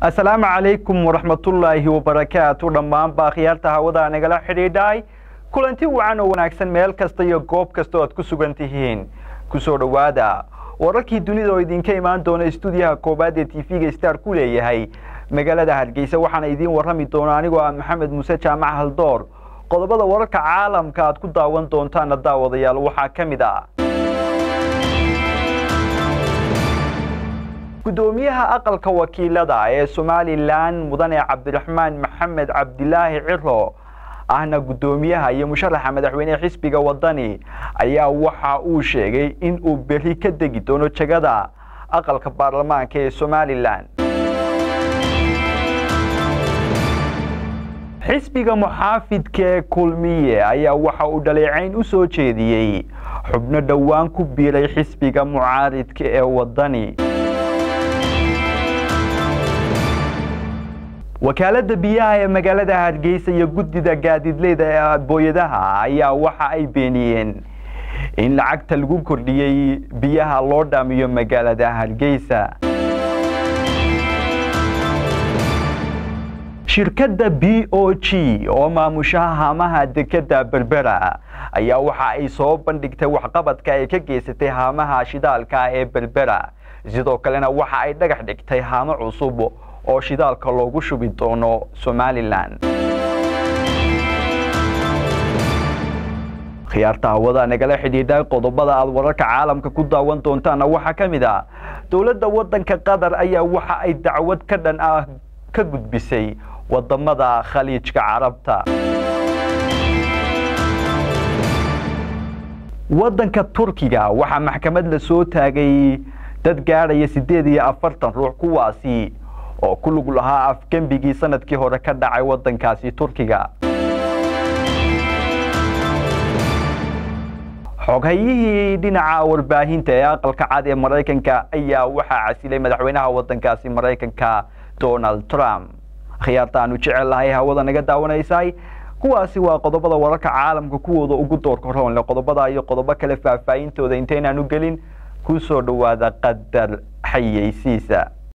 asalaamu calaykum waraxmatullaahi wabarakaatu dhammaanba akhyaarta hawada nagala xidhiidhay. Kulanti wacan oo wanaagsan meel kasta iyo goob kasta oo aad ku sugan tihiin. Kusoo dhowaada. Wararkii dunida oo idinka imaan doona stuudiyaha koobaad ee tv-ga star ku leeyahay. Magaalada hargeysa waxaana idiin warrami doona anigoo ah maxamed muuse jaamac haldoor. Qodobada wararka caalamka aad ku daawan doontaana daawadayaal waxaa ka mid ah gudoomiyaha aqalka wakiilada ee somalilan mudane cabdiraxmaan maxamed cabdilaahi ciro ahna gudoomiyaha iyo musharaxa madaxweynehe xisbiga wadani ayaa waxa uu sheegay in uu beri ka degi doono jegada aqalka baarlamaanka ee somalilan xisbiga muxaafidka ee kulmiye ayaa waxa uu dhaleecayn u soo jeediyey xubno dhowaan ku biiray xisbiga mucaaridka ee wadani wakaalada biyaha ee magaalada hargeysa iyo guddida gaadiidleyda ee booyadaha ayaa waxa ay beeniyeen in lacagta lagu kordhiyey biyaha loo dhaamiyo magaalada hargeysa. Shirkadda b o g oo maamushaha haamaha dekeda berbera ayaa waxa ay soo bandhigtay waxqabadka ay ka geysatay haamaha shidaalka ee berbera. Sidoo kalena waxa ay dhagax dhigtay haamo cusub oo shidaalka loogu shubi doono somalilan khiyaarta hawada nagala xidhiidhay qodobada aad wararka caalamka ku daawan doontaana waxaa ka mid ah dowladda waddanka qatar ayaa waxa ay dacwad ka dhan ah ka gudbisay waddamada khaliijka carabta. Waddanka turkiga waxaa maxkamad la soo taagay dad gaadhaya siddeed iyo afartan ruux kuwaasi oo ku lug lahaa afgembigii sannadkii hore ka dhacay waddankaasi turkiga. Xoghayihii dhinaca warbaahinta ee aqalka cad ee maraykanka ayaa waxaa casilay madaxweynaha waddankaasi maraykanka donald trump. Khiyaarta aanu jecel lahay hawada naga daawanaysay kuwaasi waa qodobada wararka caalamka kuwooda ugu doorka roonle qodobada iyo qodobo kale faahfaahintooda intaynaanu gelin ku soo dhowaada qadar xayeysiisa